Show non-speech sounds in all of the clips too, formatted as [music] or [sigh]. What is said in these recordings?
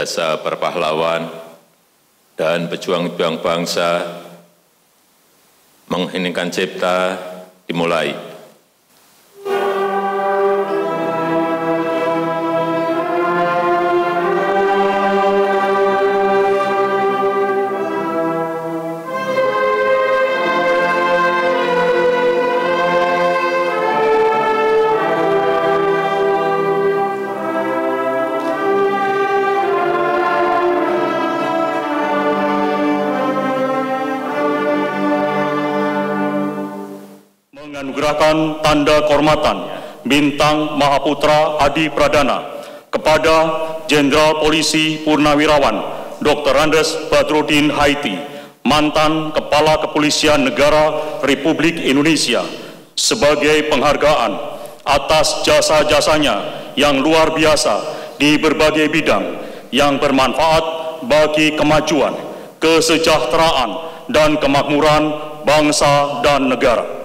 jasa para pahlawan dan pejuang-pejuang bangsa mengheningkan cipta dimulai. Menganugerahkan tanda kehormatan Bintang Mahaputra Adi Pradana kepada Jenderal Polisi Purnawirawan Dr. Andes Badrudin Haiti, mantan Kepala Kepolisian Negara Republik Indonesia, sebagai penghargaan atas jasa-jasanya yang luar biasa di berbagai bidang yang bermanfaat bagi kemajuan, kesejahteraan, dan kemakmuran bangsa dan negara.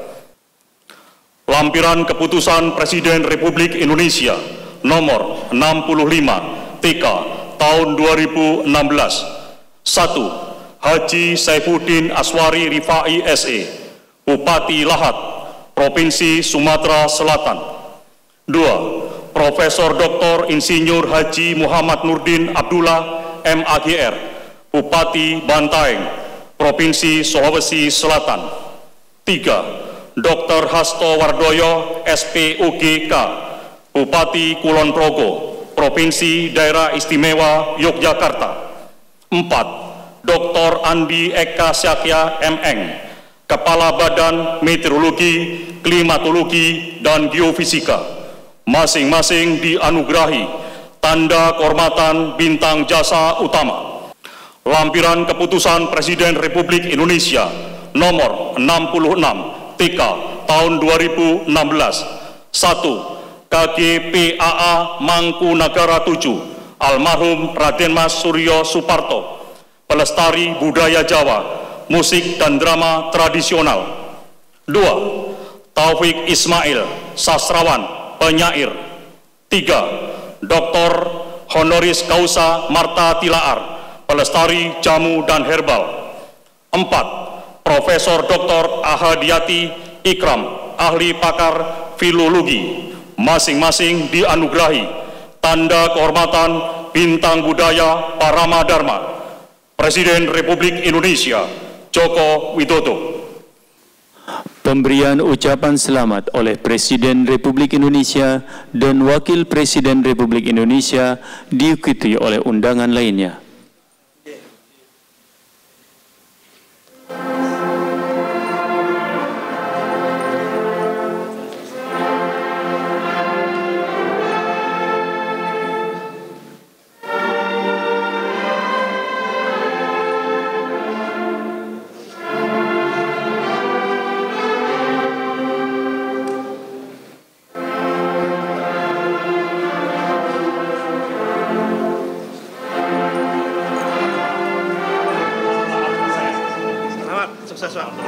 Lampiran Keputusan Presiden Republik Indonesia nomor 65 TK tahun 2016 1. Haji Saifuddin Aswari Rifai SE Bupati Lahat Provinsi Sumatera Selatan 2. Profesor Dr. Insinyur Haji Muhammad Nurdin Abdullah MAGR Bupati Bantaeng Provinsi Sulawesi Selatan 3 Dr. Hasto Wardoyo, SPUGK, Bupati Kulon Progo, Provinsi Daerah Istimewa Yogyakarta. 4. Dr. Andi Eka Syakya, MN, Kepala Badan Meteorologi, Klimatologi, dan Geofisika. Masing-masing dianugerahi tanda kehormatan bintang jasa utama. Lampiran Keputusan Presiden Republik Indonesia nomor 66 TK tahun 2016. 1. KGPAA Mangkunagara 7 Almarhum Raden Mas Suryo Suparto Pelestari Budaya Jawa Musik dan Drama Tradisional 2. Taufik Ismail Sastrawan Penyair 3. Dr. Honoris Causa Marta Tilaar Pelestari Jamu dan Herbal 4. Profesor Dr. Ahadiati Ikram, ahli pakar filologi, masing-masing dianugerahi tanda kehormatan bintang budaya Parama Dharma. Presiden Republik Indonesia Joko Widodo. Pemberian ucapan selamat oleh Presiden Republik Indonesia dan Wakil Presiden Republik Indonesia diikuti oleh undangan lainnya.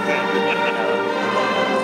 Okay. [laughs]